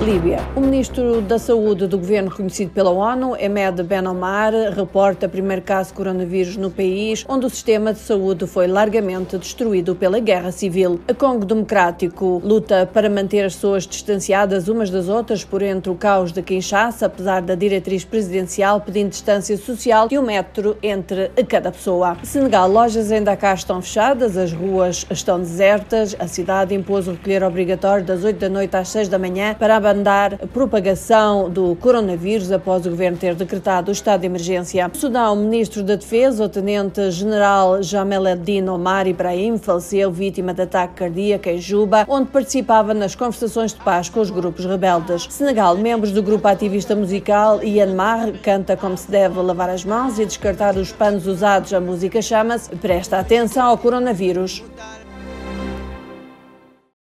Líbia. O ministro da Saúde do governo reconhecido pela ONU, Emed Ben Omar, reporta primeiro caso de coronavírus no país, onde o sistema de saúde foi largamente destruído pela guerra civil. A Congo Democrático luta para manter as pessoas distanciadas umas das outras por entre o caos de Kinshasa, apesar da diretriz presidencial pedindo distância social e um metro entre cada pessoa. Senegal, lojas ainda cá estão fechadas, as ruas estão desertas, a cidade impôs o recolher obrigatório das 8 da noite às 6 da manhã para abrandar a propagação do coronavírus após o governo ter decretado o estado de emergência. No Sudão, o ministro da Defesa, o tenente-general Jamel Eddin Omar Ibrahim, faleceu vítima de ataque cardíaco em Juba, onde participava nas conversações de paz com os grupos rebeldes. Senegal, membros do grupo ativista musical Yanmar canta como se deve lavar as mãos e descartar os panos usados. A música chama-se Presta Atenção ao Coronavírus.